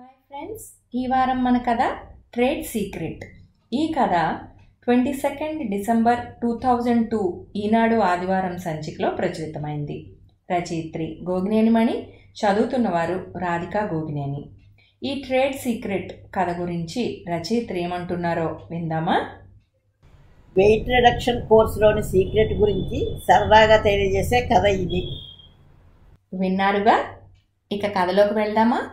Hi friends ఈ వారం మన కథ ట్రేడ్ సీక్రెట్. ఈ కథ twenty second December two thousand two Eenadu ఆదివారం సంచికలో ప్రచురితమైంది. రచయిత్రి గోగినేనిమణి చదువుతున్నవారు రాధికా గోగినేని. ఈ ట్రేడ్ సీక్రెట్ కథ గురించి రచయిత్రి ఏమంటున్నారో విందామా? వెయిట్ రిడక్షన్ కోర్సులోని సీక్రెట్ గురించి సరదాగా తెలియజేసే కథ ఇది. విన్నారుగా? ఇక కథలోకి వెళ్దామా?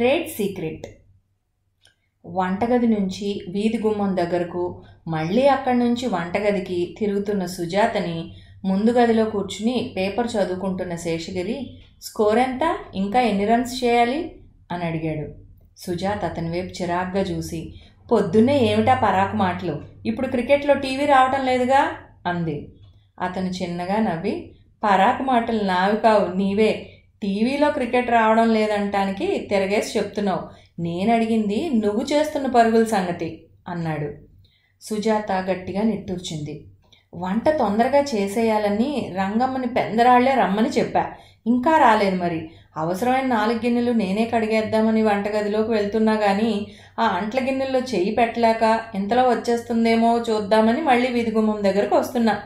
Trade secret. వంటగది నుంచి వీధి గుమ్మం దగ్గరకు మళ్ళీ అక్కడి నుంచి వంటగదికి తిరుగుతున్న సుజాతని ముందు గదిలో కూర్చుని పేపర్ చదువుకుంటున్న శేషగిరి స్కోర్ ఎంత? ఇంకా ఎన్ని రన్స్ చేయాలి? అని అడిగాడు. సుజాత అతని వైపు చిరాగ్గా చూసి పొద్దున్నే ఏమిటా పరాకు మాటలు? ఇప్పుడు క్రికెట్లో టీవీ రావటం లేదుగా? అంది. అతను చిన్నగా నవ్వి పరాకు మాటలు నావి కావు నీవే. టీవీలో క్రికెట్ రావడం లేదంటానికి తిరగేసి చెప్తున్నావు. నేను అడిగింది నువ్వు చేస్తున్న పరుగుల సంగతి అన్నాడు. సుజాత గట్టిగా నిట్టూర్చింది. వంట తొందరగా చేసేయాలని రంగమ్మని పెందరాళ్ళే రమ్మని చెప్పా. ఇంకా రాలేదు మరి. అవసరమైన నాలుగు గిన్నెలు నేనే కడిగేద్దామని వంటగదిలోకి వెళ్తున్నా కానీ ఆ అంట్ల గిన్నెల్లో చేయి పెట్టలేక ఇంతలో వచ్చేస్తుందేమో చూద్దామని మళ్ళీ వీధిగుమ్మం దగ్గరకు వస్తున్నా.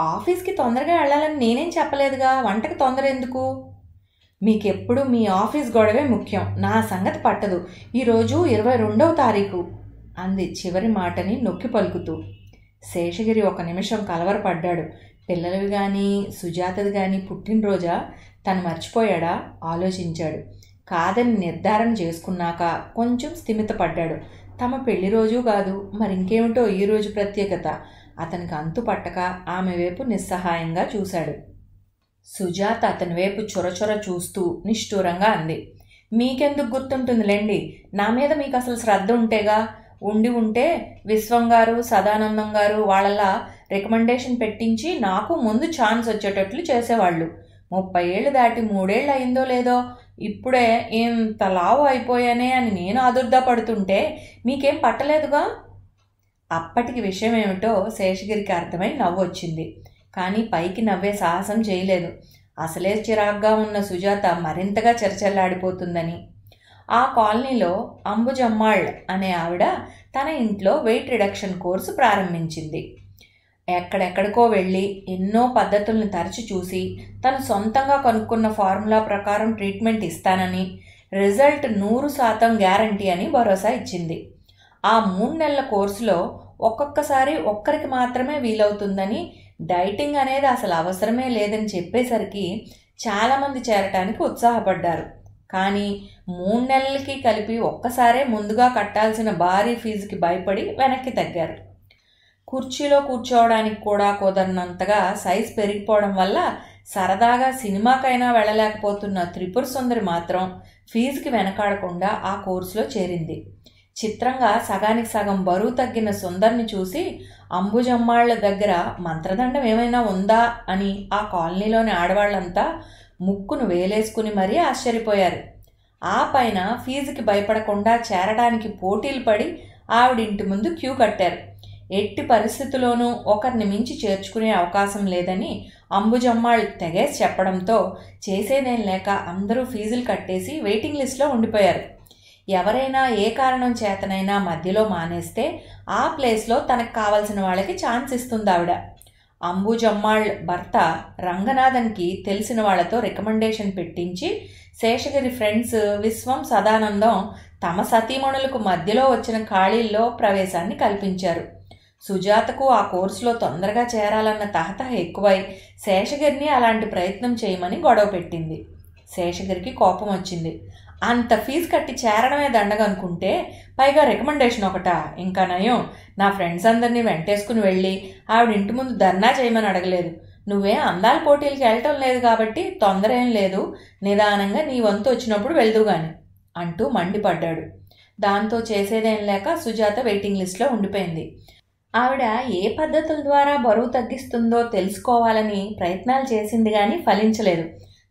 ఆఫీస్కి తొందరగా వెళ్ళాలని నేనేం చెప్పలేదుగా? వంటకి తొందర ఎందుకు? మీకెప్పుడు మీ ఆఫీస్ గొడవే ముఖ్యం. నా సంగతి పట్టదు. ఈరోజు ఇరవై రెండవ తారీఖు. అంది చివరి మాటని నొక్కి పలుకుతూ. శేషగిరి ఒక నిమిషం కలవరపడ్డాడు. పిల్లలవి కానీ సుజాతది కానీ పుట్టినరోజా? తను మర్చిపోయాడా? ఆలోచించాడు. కాదని నిర్ధారణ చేసుకున్నాక కొంచెం స్థిమితపడ్డాడు. తమ పెళ్ళి రోజు కాదు మరింకేమిటో రోజు ప్రత్యేకత. అతనికి అంతు పట్టక ఆమె వైపు నిస్సహాయంగా చూశాడు. సుజాత అతని వైపు చొరచొర చూస్తూ నిష్ఠూరంగా అంది. మీకెందుకు గుర్తుంటుందిలేండి నా మీద మీకు అసలు శ్రద్ధ ఉంటేగా? ఉండి ఉంటే విశ్వం గారు సదానందం గారు వాళ్ళలా రికమెండేషన్ పెట్టించి నాకు ముందు ఛాన్స్ వచ్చేటట్లు చేసేవాళ్ళు. ముప్పై ఏళ్ళు దాటి మూడేళ్ళు అయిందో లేదో ఇప్పుడే ఇంత లావు అయిపోయానే అని నేను ఆదుర్దా పడుతుంటే మీకేం పట్టలేదుగా? అప్పటికి విషయం ఏమిటో శేషగిరికి అర్థమై నవ్వొచ్చింది. కానీ పైకి నవ్వే సాహసం చేయలేదు. అసలే చిరాగ్గా ఉన్న సుజాత మరింతగా చెరచెల్లాడిపోతుందని. ఆ కాలనీలో అంబుజమ్మాళ్ అనే ఆవిడ తన ఇంట్లో వెయిట్ రిడక్షన్ కోర్సు ప్రారంభించింది. ఎక్కడెక్కడికో వెళ్ళి ఎన్నో పద్ధతులను తరచి చూసి తను సొంతంగా కనుక్కున్న ఫార్ములా ప్రకారం ట్రీట్మెంట్ ఇస్తానని రిజల్ట్ నూరు శాతం గ్యారంటీ అని భరోసా ఇచ్చింది. ఆ మూడు నెలల కోర్సులో ఒక్కొక్కసారి ఒక్కరికి మాత్రమే వీలవుతుందని డైటింగ్ అనేది అసలు అవసరమే లేదని చెప్పేసరికి చాలామంది చేరటానికి ఉత్సాహపడ్డారు. కానీ మూడు నెలలకి కలిపి ఒక్కసారే ముందుగా కట్టాల్సిన భారీ ఫీజుకి భయపడి వెనక్కి తగ్గారు. కుర్చీలో కూర్చోవడానికి కూడా కుదరనంతగా సైజ్ పెరిగిపోవడం వల్ల సరదాగా సినిమాకైనా వెళ్ళలేకపోతున్న త్రిపుర సుందరి మాత్రం ఫీజుకి వెనకాడకుండా ఆ కోర్సులో చేరింది. చిత్రంగా సగానికి సగం బరువు తగ్గిన సుందర్ని చూసి అంబుజమ్మాళ్ళ దగ్గర మంత్రదండం ఏమైనా ఉందా అని ఆ కాలనీలోని ఆడవాళ్ళంతా ముక్కును వేలేసుకుని మరీ ఆశ్చర్యపోయారు. ఆ పైన ఫీజుకి భయపడకుండా చేరడానికి పోటీలు పడి ఆవిడింటి ముందు క్యూ కట్టారు. ఎట్టి పరిస్థితుల్లోనూ ఒకరిని మించి చేర్చుకునే అవకాశం లేదని అంబుజమ్మాళ్ళు తెగేసి చెప్పడంతో చేసేదేం లేక అందరూ ఫీజులు కట్టేసి వెయిటింగ్ లిస్ట్లో ఉండిపోయారు. ఎవరైనా ఏ కారణం చేతనైనా మధ్యలో మానేస్తే ఆ ప్లేస్లో తనకు కావలసిన వాళ్ళకి ఛాన్స్ ఇస్తుంది ఆవిడ. అంబుజమ్మాళ్ భర్త రంగనాథన్కి తెలిసిన వాళ్ళతో రికమెండేషన్ పెట్టించి శేషగిరి ఫ్రెండ్స్ విశ్వం సదానందం తమ సతీమణులకు మధ్యలో వచ్చిన ఖాళీల్లో ప్రవేశాన్ని కల్పించారు. సుజాతకు ఆ కోర్సులో తొందరగా చేరాలన్న తహతహ ఎక్కువై శేషగిరిని అలాంటి ప్రయత్నం చేయమని గొడవ పెట్టింది. శేషగిరికి కోపం వచ్చింది. అంత ఫీజు కట్టి చేరడమే దండగనుకుంటే పైగా రికమెండేషన్ ఒకట. ఇంకా నయం. నా ఫ్రెండ్స్ అందరినీ వెంటేసుకుని వెళ్ళి ఆవిడ ఇంటి ముందు ధర్నా చేయమని అడగలేదు. నువ్వే అందాల పోటీలకి వెళ్ళటం లేదు కాబట్టి తొందర ఏం లేదు. నిదానంగా నీ వంతు వచ్చినప్పుడు వెళ్దు గాని అంటూ మండిపడ్డాడు. దాంతో చేసేదేం లేక సుజాత వెయిటింగ్ లిస్ట్లో ఉండిపోయింది. ఆవిడ ఏ పద్ధతుల ద్వారా బరువు తగ్గిస్తుందో తెలుసుకోవాలని ప్రయత్నాలు చేసింది కానీ ఫలించలేదు.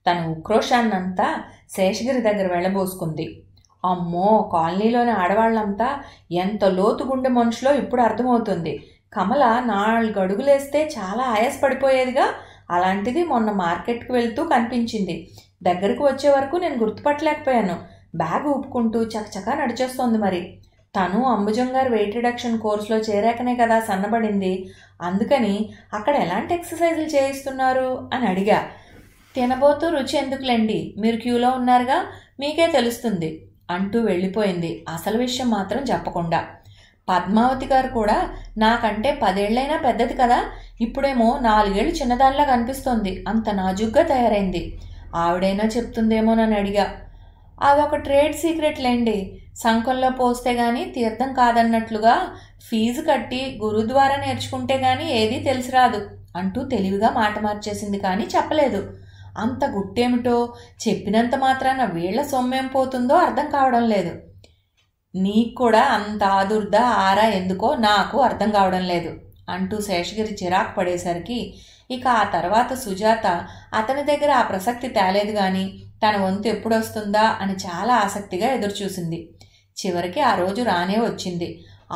తన ఉక్రోషాన్నంతా శేషగిరి దగ్గర వెళ్ళబోసుకుంది. అమ్మో కాలనీలోని ఆడవాళ్ళంతా ఎంత లోతు గుండె మనుషులో ఇప్పుడు అర్థమవుతుంది. కమల నాలుగు అడుగులేస్తే చాలా ఆయాసపడిపోయేదిగా అలాంటిది మొన్న మార్కెట్కి వెళ్తూ కనిపించింది. దగ్గరకు వచ్చే వరకు నేను గుర్తుపట్టలేకపోయాను. బ్యాగ్ ఊపుకుంటూ చకచకా నడిచేస్తోంది మరి. తను అంబుజం గారు వెయిట్ రిడక్షన్ కోర్సులో చేరాకనే కదా సన్నబడింది. అందుకని అక్కడ ఎలాంటి ఎక్సర్సైజులు చేయిస్తున్నారు అని అడిగా. తినబోతూ రుచి ఎందుకులేండి? మీరు క్యూలో ఉన్నారుగా? మీకే తెలుస్తుంది. అంటూ వెళ్ళిపోయింది. అసలు విషయం మాత్రం చెప్పకుండా. పద్మావతి గారు కూడా నాకంటే పదేళ్ళైనా పెద్దది కదా? ఇప్పుడేమో నాలుగేళ్ళు చిన్నదానిలా కనిపిస్తోంది. అంత నాజుగ్గా తయారైంది. ఆవిడైనా చెప్తుందేమోనని అడిగా. అదొక ట్రేడ్ సీక్రెట్లేండి సంఖంలో పోస్తే గాని తీర్థం కాదన్నట్లుగా ఫీజు కట్టి గురుద్వారా నేర్చుకుంటే గాని ఏదీ తెలిసిరాదు. అంటూ తెలివిగా మాట మార్చేసింది కానీ చెప్పలేదు. అంత గుట్టేమిటో చెప్పినంత మాత్రాన వీళ్ళ సొమ్మేం పోతుందో అర్థం కావడం లేదు. నీకు కూడా అంత ఆదుర్ద ఆరా ఎందుకో నాకు అర్థం కావడం లేదు అంటూ శేషగిరి చిరాకు పడేసరికి ఇక ఆ తర్వాత సుజాత అతని దగ్గర ఆ ప్రసక్తి తేలేదు గాని తన వంతు ఎప్పుడొస్తుందా అని చాలా ఆసక్తిగా ఎదురుచూసింది. చివరికి ఆ రోజు రానే వచ్చింది.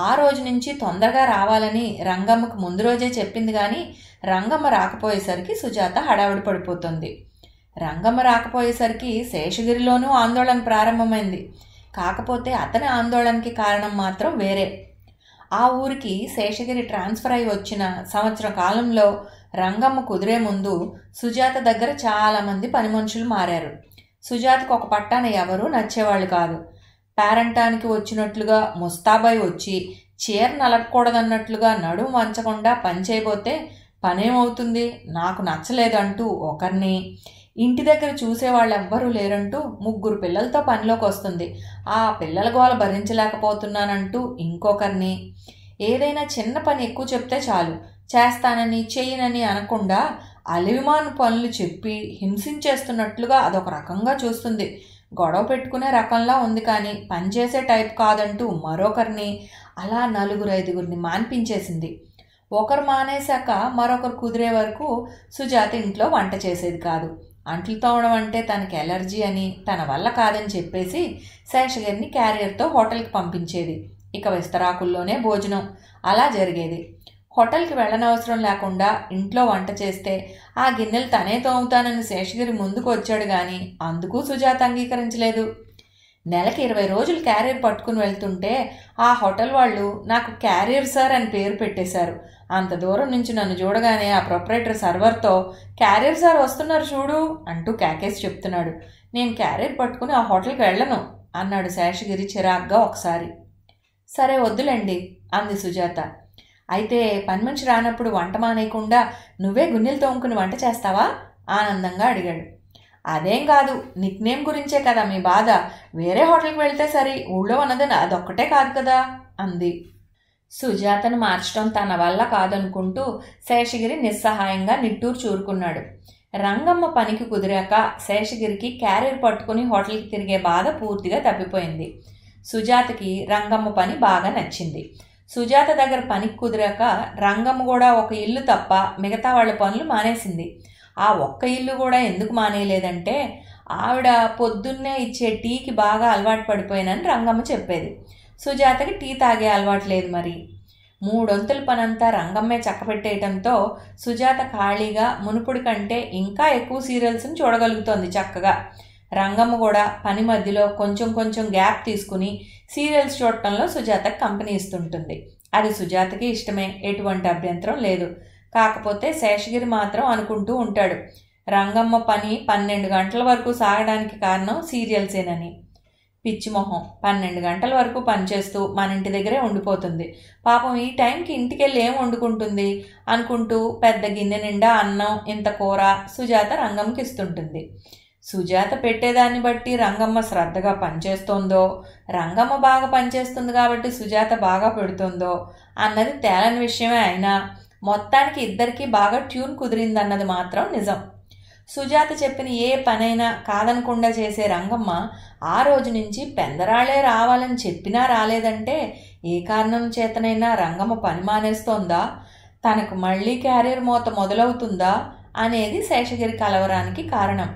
ఆ రోజు నుంచి తొందరగా రావాలని రంగమ్మకు ముందు రోజే చెప్పింది కానీ రంగమ్మ రాకపోయేసరికి సుజాత హడావిడి పడిపోతుంది. రంగమ్మ రాకపోయేసరికి శేషగిరిలోనూ ఆందోళన ప్రారంభమైంది. కాకపోతే అతని ఆందోళనకి కారణం మాత్రం వేరే. ఆ ఊరికి శేషగిరి ట్రాన్స్ఫర్ అయి వచ్చిన సంవత్సర కాలంలో రంగమ్మ కుదిరే ముందు సుజాత దగ్గర చాలామంది పని మనుషులు మారారు. సుజాతకు ఒక పట్టాన ఎవరూ నచ్చేవాళ్ళు కాదు. పేరంటానికి వచ్చినట్లుగా ముస్తాబాయి వచ్చి చీర నలపకూడదన్నట్లుగా నడుం వంచకుండా పని చేయబోతే పనేమవుతుంది? నాకు నచ్చలేదు అంటూ ఒకరిని ఇంటి దగ్గర చూసేవాళ్ళు ఎవ్వరూ లేరంటూ ముగ్గురు పిల్లలతో పనిలోకి వస్తుంది. ఆ పిల్లల గోల భరించలేకపోతున్నానంటూ ఇంకొకరిని. ఏదైనా చిన్న పని ఎక్కువ చెప్తే చాలు. చేస్తానని చెయ్యనని అనకుండా అలివిమాను పనులు చెప్పి హింసించేస్తున్నట్లుగా అదొక రకంగా చూస్తుంది. గొడవ పెట్టుకునే రకంలా ఉంది కానీ పనిచేసే టైప్ కాదంటూ మరొకరిని అలా నలుగురు ఐదుగురిని మాన్పించేసింది. ఒకరు మానేశాక మరొకరు కుదిరే వరకు సుజాత ఇంట్లో వంట చేసేది కాదు. అంట్లు తోమడం అంటే తనకి ఎలర్జీ అని తన వల్ల కాదని చెప్పేసి శేషగిరిని క్యారియర్తో హోటల్కి పంపించేది. ఇక విస్తరాకుల్లోనే భోజనం. అలా జరిగేది. హోటల్కి వెళ్ళనవసరం లేకుండా ఇంట్లో వంట చేస్తే ఆ గిన్నెలు తనే తోముతానని శేషగిరి ముందుకు వచ్చాడు కానీ అందుకు సుజాత అంగీకరించలేదు. నెలకి ఇరవై రోజులు క్యారియర్ పట్టుకుని వెళ్తుంటే ఆ హోటల్ వాళ్ళు నాకు క్యారియర్ సార్ అని పేరు పెట్టేశారు. అంత దూరం నుంచి నన్ను చూడగానే ఆ ప్రొపరేటర్ సర్వర్తో క్యారియర్ సార్ వస్తున్నారు చూడు అంటూ క్యాకేసి చెప్తున్నాడు. నేను క్యారియర్ పట్టుకుని ఆ హోటల్కి వెళ్ళను అన్నాడు శేషగిరి చిరాగ్గా ఒకసారి. సరే వద్దులేండి అంది సుజాత. అయితే పని మనిషి రానప్పుడు వంట మానేయకుండా నువ్వే గున్నెలు తోముకుని వంట చేస్తావా? ఆనందంగా అడిగాడు. అదేం కాదు నిక్ నేమ్ గురించే కదా మీ బాధ. వేరే హోటల్కి వెళ్తే సరే ఊళ్ళో ఉన్నది అదొక్కటే కాదు కదా అంది. సుజాతను మార్చడం తన వల్ల కాదనుకుంటూ శేషగిరి నిస్సహాయంగా నిట్టూరు చూరుకున్నాడు. రంగమ్మ పనికి కుదిరాక శేషగిరికి క్యారియర్ పట్టుకుని హోటల్కి తిరిగే బాధ పూర్తిగా తప్పిపోయింది. సుజాతకి రంగమ్మ పని బాగా నచ్చింది. సుజాత దగ్గర పనికి కుదిరాక రంగమ్మ కూడా ఒక ఇల్లు తప్ప మిగతా వాళ్ళ పనులు మానేసింది. ఆ ఒక్క ఇల్లు కూడా ఎందుకు మానేయలేదంటే ఆవిడ పొద్దున్నే ఇచ్చే టీకి బాగా అలవాటు పడిపోయినని రంగమ్మ చెప్పేది. సుజాతకి టీ తాగే అలవాటు లేదు మరి. మూడొంతుల పనంతా రంగమ్మే చక్కబెట్టేయటంతో సుజాత ఖాళీగా మునుపుడి కంటే ఇంకా ఎక్కువ సీరియల్స్ని చూడగలుగుతోంది చక్కగా. రంగమ్మ కూడా పని మధ్యలో కొంచెం కొంచెం గ్యాప్ తీసుకుని సీరియల్స్ చూడటంలో సుజాతకు కంపెనీ ఇస్తుంటుంది. అది సుజాతకి ఇష్టమే ఎటువంటి అభ్యంతరం లేదు. కాకపోతే శేషగిరి మాత్రం అనుకుంటూ ఉంటాడు. రంగమ్మ పని పన్నెండు గంటల వరకు సాగడానికి కారణం సీరియల్సేనని. పిచ్చిమొహం పన్నెండు గంటల వరకు పనిచేస్తూ మన ఇంటి దగ్గరే ఉండిపోతుంది. పాపం ఈ టైంకి ఇంటికెళ్ళి ఏం వండుకుంటుంది? అనుకుంటూ పెద్ద గిన్నె నిండా అన్నం ఇంత కూర సుజాత రంగంకి ఇస్తుంటుంది. సుజాత పెట్టేదాన్ని బట్టి రంగమ్మ శ్రద్ధగా పనిచేస్తోందో రంగమ్మ బాగా పనిచేస్తుంది కాబట్టి సుజాత బాగా పెడుతుందో అన్నది తేలని విషయమే అయినా మొత్తానికి ఇద్దరికీ బాగా ట్యూన్ కుదిరిందన్నది మాత్రం నిజం. సుజాత చెప్పిన ఏ పనైనా కాదనకుండా చేసే రంగమ్మ ఆ రోజు నుంచి పెందరాళ్ళే రావాలని చెప్పినా రాలేదంటే ఏ కారణం చేతనైనా రంగమ్మ పని మానేస్తోందా? తనకు మళ్ళీ క్యారియర్ మూత మొదలవుతుందా? అనేది శేషగిరి కలవరానికి కారణం.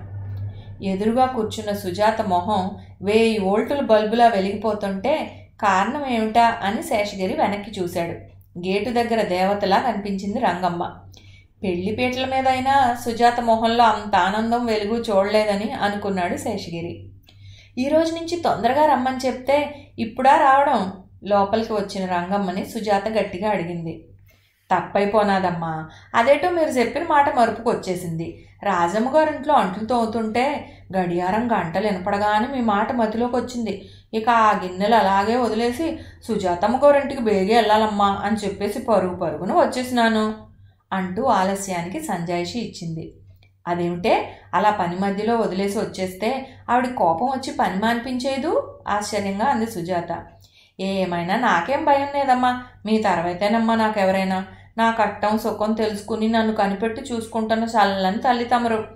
ఎదురుగా కూర్చున్న సుజాత మొహం వేయి వోల్టుల బల్బులా వెలిగిపోతుంటే కారణం ఏమిటా అని శేషగిరి వెనక్కి చూశాడు. గేటు దగ్గర దేవతలా కనిపించింది రంగమ్మ. పెళ్ళిపీటల మీదైనా సుజాత మొహంలో అంత ఆనందం వెలుగు చూడలేదని అనుకున్నాడు శేషగిరి. ఈ రోజు నుంచి తొందరగా రమ్మని చెప్తే ఇప్పుడా రావడం? లోపలికి వచ్చిన రంగమ్మని సుజాత గట్టిగా అడిగింది. తప్పైపోనాదమ్మా అదేటో మీరు చెప్పిన మాట మరుపుకు వచ్చేసింది. రాజమ్మ గారింట్లో అంట్లు తోముతుంటే గడియారం గంటలు వినపడగానే మీ మాట మతిలోకి వచ్చింది. ఇక ఆ గిన్నెలు అలాగే వదిలేసి సుజాతమ్మ గారింటికి బేగి వెళ్ళాలమ్మా అని చెప్పేసి పరుగు పరుగును వచ్చేసినాను. అంటూ ఆలస్యానికి సంజాయిషి ఇచ్చింది. అదేమిటే? అలా పని మధ్యలో వదిలేసి వచ్చేస్తే ఆవిడ కోపం వచ్చి పని మానిపించేదు? ఆశ్చర్యంగా అంది సుజాత. ఏమైనా నాకేం భయం లేదమ్మా. మీ తర్వాతేనమ్మా నాకెవరైనా. నా కట్టం సుఖం తెలుసుకుని నన్ను కనిపెట్టి చూసుకుంటున్న చల్లని తల్లి తమరు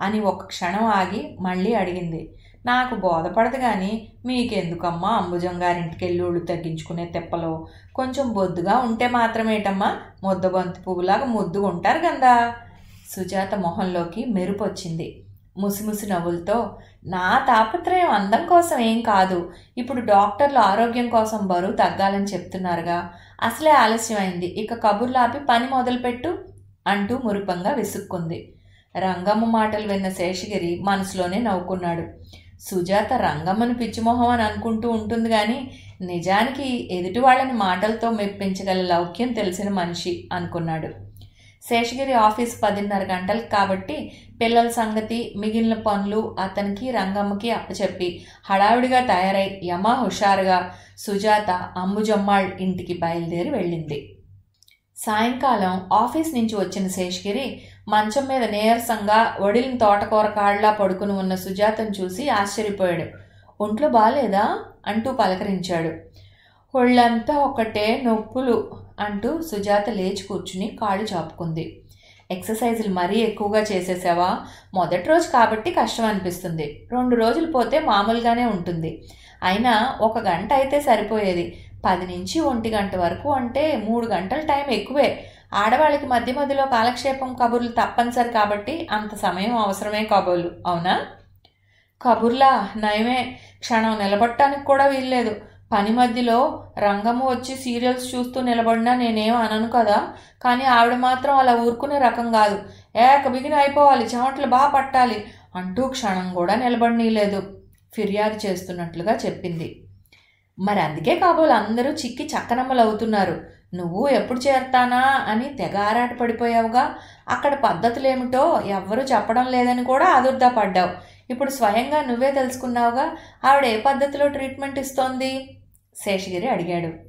అని ఒక క్షణం ఆగి మళ్ళీ అడిగింది. నాకు బోధపడదు కానీ మీకెందుకమ్మా అంబుజం గారింటికి వెళ్ళి ఒళ్ళు తగ్గించుకునే తెప్పలో? కొంచెం బొద్దుగా ఉంటే మాత్రమేటమ్మా? ముద్దబంతి పువ్వులాగా ముద్దుగా ఉంటారు కదా సుజాత మొహంలోకి మెరుపు వచ్చింది ముసిముసి నవ్వులతో నా తాపత్రయం అందం కోసం ఏం కాదు. ఇప్పుడు డాక్టర్లు ఆరోగ్యం కోసం బరువు తగ్గాలని చెప్తున్నారుగా. అసలే ఆలస్యమైంది. ఇక కబుర్లు ఆపి పని మొదలుపెట్టు అంటూ మురిపంగా విసుక్కుంది. రంగమ్మ మాటలు విన్న శేషగిరి మనసులోనే నవ్వుకున్నాడు. సుజాత రంగమ్మను పిచ్చిమొహం అని అనుకుంటూ ఉంటుంది కానీ నిజానికి ఎదుటి వాళ్ళని మాటలతో మెప్పించగల లౌక్యం తెలిసిన మనిషి అనుకున్నాడు. శేషగిరి ఆఫీస్ పదిన్నర గంటలు కాబట్టి పిల్లల సంగతి మిగిలిన పనులు అతనికి రంగమ్మకి అప్పచెప్పి హడావిడిగా తయారై యమా హుషారుగా సుజాత అంబుజమ్మాళ్ ఇంటికి బయలుదేరి వెళ్ళింది. సాయంకాలం ఆఫీస్ నుంచి వచ్చిన శేషగిరి మంచం మీద నీరసంగా వడిలిన తోటకూర కాళ్ళలా పడుకుని ఉన్న సుజాతను చూసి ఆశ్చర్యపోయాడు. ఒంట్లో బాలేదా? అంటూ పలకరించాడు. ఒళ్ళంతా ఒకటే నొప్పులు అంటూ సుజాత లేచి కూర్చుని కాళ్ళు చాపుకుంది. ఎక్సర్సైజులు మరీ ఎక్కువగా చేసేసావా? మొదటి రోజు కాబట్టి కష్టం అనిపిస్తుంది. రెండు రోజులు పోతే మామూలుగానే ఉంటుంది. అయినా ఒక గంట అయితే సరిపోయేది. పది నుంచి ఒంటి గంట వరకు అంటే మూడు గంటల టైం ఎక్కువే. ఆడవాళ్ళకి మధ్య మధ్యలో కాలక్షేపం కబుర్లు తప్పనిసరి కాబట్టి అంత సమయం అవసరమే కబుర్లు అవునా? కబుర్లా? నయమే. క్షణం నిలబడటానికి కూడా వీల్లేదు. పని మధ్యలో రంగము వచ్చి సీరియల్స్ చూస్తూ నిలబడినా నేనేం అనను కదా? కానీ ఆవిడ మాత్రం అలా ఊరుకునే రకం కాదు. ఏక బిగిన అయిపోవాలి చెమటలు బాగా పట్టాలి. అంటూ క్షణం కూడా నిలబడనీలేదు. ఫిర్యాదు చేస్తున్నట్లుగా చెప్పింది. మరి అందుకే కాబోలు అందరూ చిక్కి చక్కనమ్మలు అవుతున్నారు. నువ్వు ఎప్పుడు చేరతానా అని తెగారాట పడిపోయావుగా. అక్కడ పద్ధతులేమిటో ఎవ్వరూ చెప్పడం లేదని కూడా ఆదుర్దా పడ్డావు. ఇప్పుడు స్వయంగా నువ్వే తెలుసుకున్నావుగా ఆవిడ ఏ పద్ధతిలో ట్రీట్మెంట్ ఇస్తోంది? శేషగిరి అడిగాడు.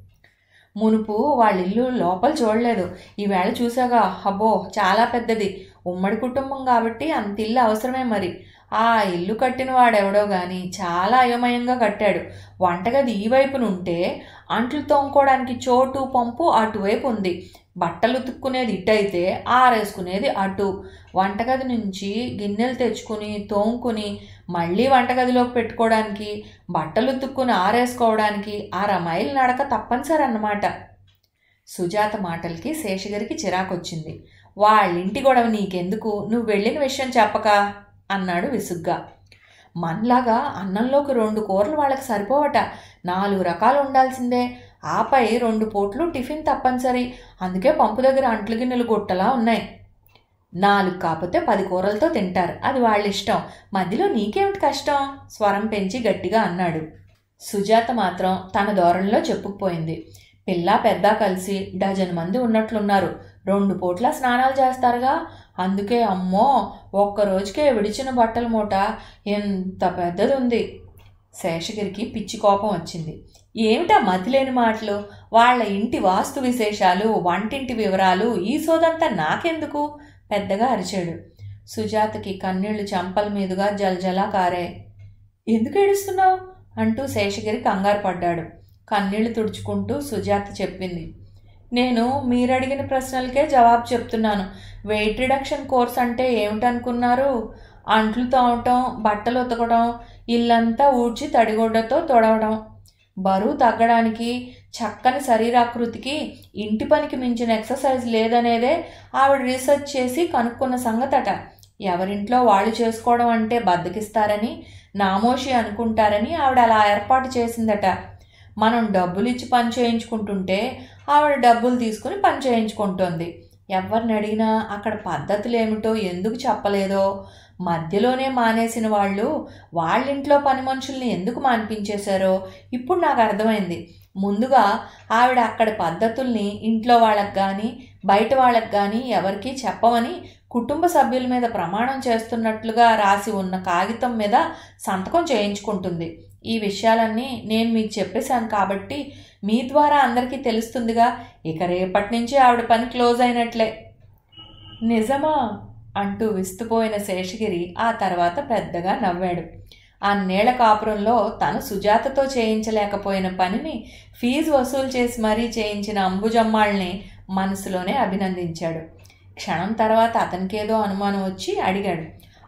మునుపు వాళ్ళ ఇల్లు లోపల చూడలేదు. ఈవేళ చూసాగా అబ్బో చాలా పెద్దది. ఉమ్మడి కుటుంబం కాబట్టి అంత ఇల్లు అవసరమే మరి. ఆ ఇల్లు కట్టిన వాడెవడో గాని చాలా అయోమయంగా కట్టాడు. వంటగది ఈ వైపున ఉంటే అంట్లు తోముకోవడానికి చోటు పంపు అటువైపు ఉంది. బట్టలు ఉతుక్కునేది ఇటైతే ఆరేసుకునేది అటు. వంటగది నుంచి గిన్నెలు తెచ్చుకుని తోముకుని మళ్ళీ వంటగదిలోకి పెట్టుకోవడానికి బట్టలు ఉతుక్కుని ఆరేసుకోవడానికి అర మైలు నడక తప్పనిసరి అన్నమాట సుజాత మాటలకి శేషగిరికి చిరాకొచ్చింది. వాళ్ళింటి గొడవ నీకెందుకు? నువ్వు వెళ్ళిన విషయం చెప్పక. అన్నాడు విసుగ్గా. మనలాగా అన్నంలోకి రెండు కూరలు వాళ్ళకి సరిపోవట. నాలుగు రకాలు ఉండాల్సిందే. ఆపై రెండు పూట్లు టిఫిన్ తప్పనిసరి. అందుకే పంపు దగ్గర అంట్లు గిన్నెలు గుట్టలా ఉన్నాయి. నాలుగు కాకపోతే పది కూరలతో తింటారు. అది వాళ్ళ ఇష్టం. మధ్యలో నీకేమిటి కష్టం? స్వరం పెంచి గట్టిగా అన్నాడు. సుజాత మాత్రం తన ధోరణిలో చెప్పుకుపోయింది. పిల్ల పెద్ద కలిసి డజన్ మంది ఉన్నట్లున్నారు. రెండు పూట్ల స్నానాలు చేస్తారుగా? అందుకే అమ్మో ఒక్క రోజుకే విడిచిన బట్టల మూట ఎంత పెద్దది ఉంది శేషగిరికి పిచ్చి కోపం వచ్చింది. ఏమిటా మతిలేని మాటలు? వాళ్ళ ఇంటి వాస్తు విశేషాలు వంటింటి వివరాలు ఈ సోదంతా నాకెందుకు? పెద్దగా అరిచాడు. సుజాతకి కన్నీళ్ళు చంపల మీదుగా జలజలా కారాయి ఎందుకు ఏడుస్తున్నావు? అంటూ శేషగిరి కంగారు పడ్డాడు. కన్నీళ్ళు తుడుచుకుంటూ సుజాత చెప్పింది. నేను మీరు అడిగిన ప్రశ్నలకే జవాబు చెప్తున్నాను. వెయిట్ రిడక్షన్ కోర్స్ అంటే ఏమిటనుకున్నారు? అంట్లు తోవటం బట్టలు ఉతకడం ఇల్లంతా ఊడ్చి తడిగొడ్డతో తొడవడం బరువు తగ్గడానికి చక్కని శరీరాకృతికి ఇంటి పనికి మించిన ఎక్సర్సైజ్ లేదనేదే ఆవిడ రీసెర్చ్ చేసి కనుక్కున్న సంగతట. ఎవరింట్లో వాళ్ళు చేసుకోవడం అంటే బద్దకిస్తారని నామోషి అనుకుంటారని ఆవిడ అలా ఏర్పాటు చేసిందట. మనం డబ్బులు ఇచ్చి పని చేయించుకుంటుంటే ఆవిడ డబ్బులు తీసుకుని పని చేయించుకుంటోంది. ఎవరిని అడిగినా అక్కడ పద్ధతులు ఏమిటో ఎందుకు చెప్పలేదో? మధ్యలోనే మానేసిన వాళ్ళు వాళ్ళింట్లో పని మనుషుల్ని ఎందుకు మానిపించేశారో? ఇప్పుడు నాకు అర్థమైంది. ముందుగా ఆవిడ అక్కడి పద్ధతుల్ని ఇంట్లో వాళ్ళకి కానీ బయట వాళ్ళకి కానీ ఎవరికీ చెప్పమని కుటుంబ సభ్యుల మీద ప్రమాణం చేస్తున్నట్లుగా రాసి ఉన్న కాగితం మీద సంతకం చేయించుకుంటుంది. ఈ విషయాలన్నీ నేను మీకు చెప్పేశాను కాబట్టి మీ ద్వారా అందరికీ తెలుస్తుందిగా. ఇక రేపటి నుంచి ఆవిడ పని క్లోజ్ అయినట్లే. నిజమా? అంటూ విస్తుపోయిన శేషగిరి ఆ తర్వాత పెద్దగా నవ్వాడు. ఆ నేల కాపురంలో తను సుజాతతో చేయించలేకపోయిన పనిని ఫీజు వసూలు చేసి మరీ చేయించిన అంబుజమ్మాళ్ళని మనసులోనే అభినందించాడు. క్షణం తర్వాత అతనికేదో అనుమానం వచ్చి అడిగాడు.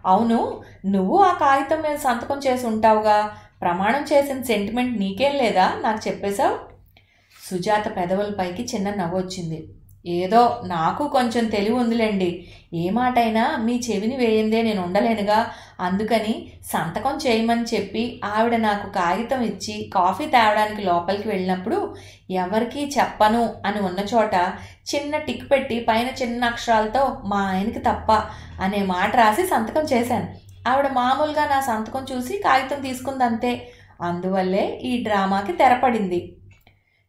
అవును నువ్వు ఆ కాగితం మీద సంతకం చేసి ఉంటావుగా? ప్రమాణం చేసిన సెంటిమెంట్ నీకేం లేదా? నాకు చెప్పేశావు? సుజాత పెదవులపైకి చిన్న నవ్వు వచ్చింది. ఏదో నాకు కొంచెం తెలివి ఉందిలేండి. ఏ మాటైనా మీ చెవిని వేయిందే నేను ఉండలేనుగా. అందుకని సంతకం చేయమని చెప్పి ఆవిడ నాకు కాగితం ఇచ్చి కాఫీ తేవడానికి లోపలికి వెళ్ళినప్పుడు ఎవరికీ చెప్పను అని ఉన్న చోట చిన్న టిక్ పెట్టి పైన చిన్న అక్షరాలతో మా ఆయనకి తప్ప అనే మాట రాసి సంతకం చేశాను. ఆవిడ మామూలుగా నా సంతకం చూసి కాగితం తీసుకుందంతే. అందువల్లే ఈ డ్రామాకి తెరపడింది.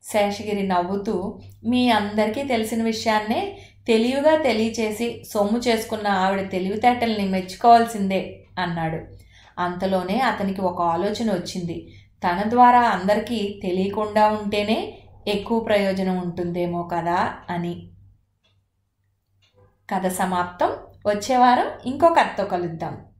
శేషగిరి నవ్వుతూ మీ అందరికీ తెలిసిన విషయాన్నే తెలివిగా తెలియచేసి సొమ్ము చేసుకున్న ఆవిడ తెలివితేటల్ని మెచ్చుకోవాల్సిందే అన్నాడు. అంతలోనే అతనికి ఒక ఆలోచన వచ్చింది. తన ద్వారా అందరికీ తెలియకుండా ఉంటేనే ఎక్కువ ప్రయోజనం ఉంటుందేమో కదా అని. కథ సమాప్తం. వచ్చే వారం ఇంకో కథతో కలుద్దాం.